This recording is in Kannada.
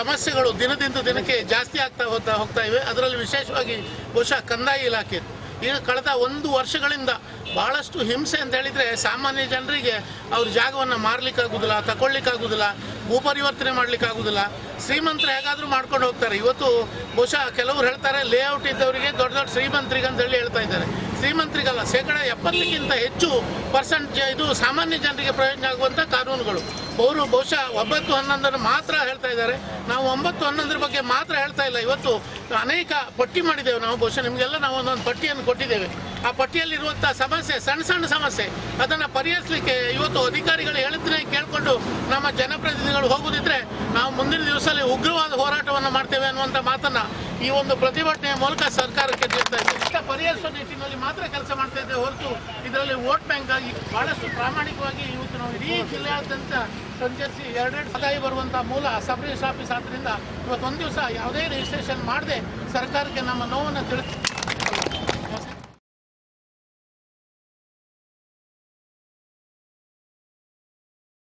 ಸಮಸ್ಯೆಗಳು ದಿನದಿಂದ ದಿನಕ್ಕೆ ಜಾಸ್ತಿ ಆಗ್ತಾ ಹೋಗ್ತಾ ಹೋಗ್ತಾ ಇವೆ. ಅದರಲ್ಲಿ ವಿಶೇಷವಾಗಿ ಬಹುಶಃ ಕಂದಾಯ ಇಲಾಖೆ. ಈಗ ಕಳೆದ ಒಂದು ವರ್ಷಗಳಿಂದ ಬಹಳಷ್ಟು ಹಿಂಸೆ ಅಂತ ಹೇಳಿದರೆ ಸಾಮಾನ್ಯ ಜನರಿಗೆ ಅವ್ರ ಜಾಗವನ್ನು ಮಾರ್ಲಿಕ್ಕಾಗೋದಿಲ್ಲ ತಗೊಳ್ಲಿಕ್ಕಾಗೋದಿಲ್ಲ ಭೂಪರಿವರ್ತನೆ ಮಾಡ್ಲಿಕ್ಕಾಗುದಿಲ್ಲ ಶ್ರೀಮಂತರು ಹೇಗಾದ್ರೂ ಮಾಡ್ಕೊಂಡು ಹೋಗ್ತಾರೆ. ಇವತ್ತು ಬಹುಶಃ ಕೆಲವರು ಹೇಳ್ತಾರೆ ಲೇಔಟ್ ಇದ್ದವರಿಗೆ ದೊಡ್ಡ ದೊಡ್ಡ ಶ್ರೀಮಂತರಿಗೆ ಅಂತ ಹೇಳಿ ಹೇಳ್ತಾ ಇದ್ದಾರೆ. ಶ್ರೀಮಂತರಿಗಲ್ಲ, ಶೇಕಡ ಎಪ್ಪತ್ತಕ್ಕಿಂತ ಹೆಚ್ಚು ಪರ್ಸೆಂಟ್ ಇದು ಸಾಮಾನ್ಯ ಜನರಿಗೆ ಪ್ರಯೋಜನ ಆಗುವಂಥ ಕಾನೂನುಗಳು. ಅವರು ಬಹುಶಃ ಒಂಬತ್ತು ಹನ್ನೊಂದನ್ನು ಮಾತ್ರ ಹೇಳ್ತಾ ಇದ್ದಾರೆ. ನಾವು ಒಂಬತ್ತು ಹನ್ನೊಂದರ ಬಗ್ಗೆ ಮಾತ್ರ ಹೇಳ್ತಾ ಇಲ್ಲ. ಇವತ್ತು ಅನೇಕ ಪಟ್ಟಿ ಮಾಡಿದ್ದೇವೆ ನಾವು ಬಹುಶಃ. ನಿಮಗೆಲ್ಲ ನಾವು ಒಂದೊಂದು ಪಟ್ಟಿಯನ್ನು ಕೊಟ್ಟಿದ್ದೇವೆ. ಆ ಪಟ್ಟಿಯಲ್ಲಿರುವಂಥ ಸಮಸ್ಯೆ, ಸಣ್ಣ ಸಣ್ಣ ಸಮಸ್ಯೆ, ಅದನ್ನು ಪರಿಹರಿಸಲಿಕ್ಕೆ ಇವತ್ತು ಅಧಿಕಾರಿಗಳು ಹೇಳಿದ್ರೆ ಕೇಳಿಕೊಂಡು ನಮ್ಮ ಜನಪ್ರತಿನಿಧಿಗಳು ಹೋಗುದಿದ್ರೆ ನಾವು ಮುಂದಿನ ದಿವಸದಲ್ಲಿ ಉಗ್ರವಾದ ಹೋರಾಟವನ್ನು ಮಾಡ್ತೇವೆ ಅನ್ನುವಂಥ ಮಾತನ್ನು ಈ ಒಂದು ಪ್ರತಿಭಟನೆಯ ಮೂಲಕ ಸರ್ಕಾರಕ್ಕೆ ತಿಳಿಸ್ತಾ ಪರಿಹರಿಸುವ ನಿಟ್ಟಿನಲ್ಲಿ ಮಾತ್ರ ಕೆಲಸ ಮಾಡ್ತಾ ಹೊರತು ಇದರಲ್ಲಿ ವೋಟ್ ಬ್ಯಾಂಕ್ ಆಗಿ ಬಹಳಷ್ಟು ಪ್ರಾಮಾಣಿಕವಾಗಿ ಇವತ್ತು ನಾವು ಇಡೀ ಜಿಲ್ಲೆಯಾದ್ಯಂತ ಸಂಚರಿಸಿ ಎರಡೆರಡು ಸದಾಯಿ ಬರುವಂತಹ ಮೂಲ ಸಬ್ ರಿಜಿಸ್ಟರ್ ಆಫೀಸ್ ಆದ್ದರಿಂದ ಇವತ್ತು ಒಂದು ದಿವಸ ಯಾವುದೇ ರಿಜಿಸ್ಟ್ರೇಷನ್ ಮಾಡದೆ ಸರ್ಕಾರಕ್ಕೆ ನಮ್ಮ ನೋವನ್ನು ತಿಳಿಸ್